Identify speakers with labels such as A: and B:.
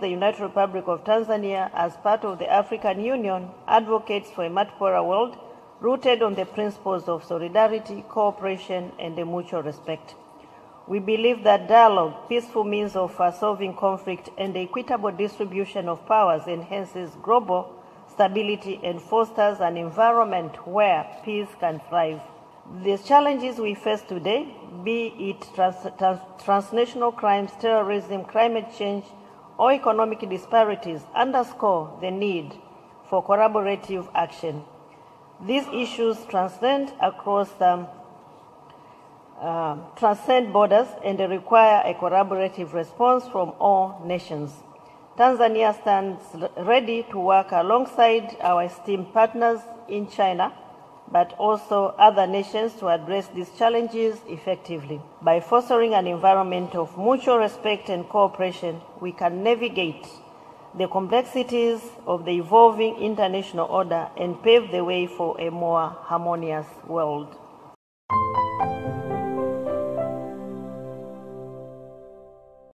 A: The United Republic of Tanzania, as part of the African Union, advocates for a multipolar world rooted on the principles of solidarity, cooperation, and mutual respect. We believe that dialogue, peaceful means of uh, solving conflict, and the equitable distribution of powers enhances global stability and fosters an environment where peace can thrive. The challenges we face today, be it trans trans transnational crimes, terrorism, climate change, or economic disparities, underscore the need for collaborative action. These issues transcend across um, uh, transcend borders and require a collaborative response from all nations. Tanzania stands ready to work alongside our esteemed partners in China, but also other nations to address these challenges effectively. By fostering an environment of mutual respect and cooperation, we can navigate the complexities of the evolving international order and pave the way for a more harmonious world.